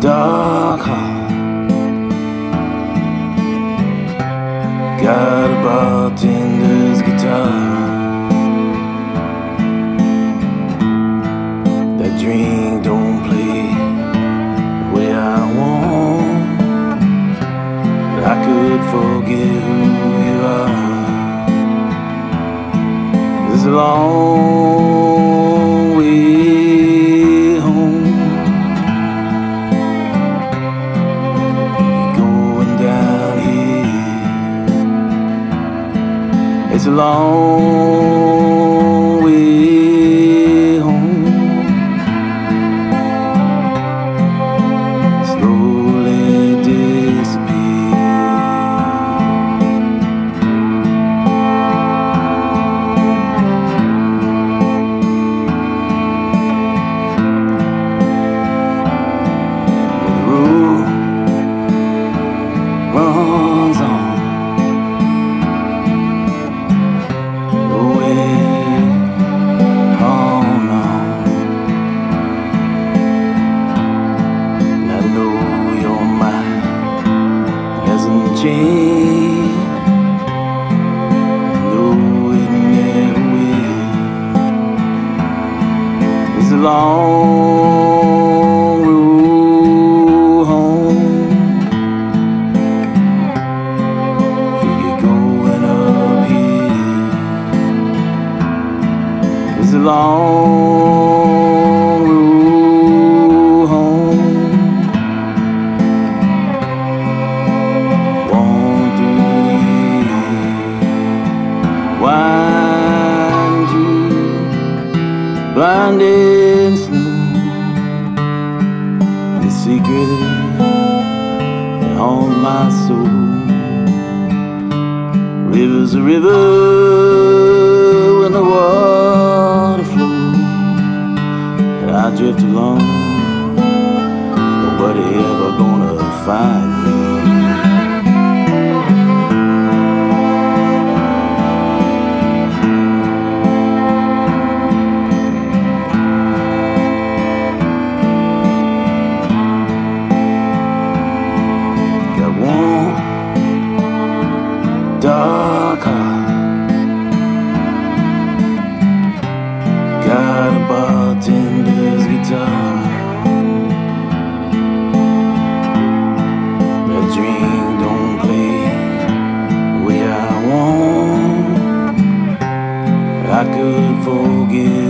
dark heart Got a bartender's guitar That drink don't play the way I want. I could forget who you are. This long It's I know it never will. It's a long road home. For you going up here. It's a long blinding snow. The secret on my soul. River's a The dream don't play I. I could forgive.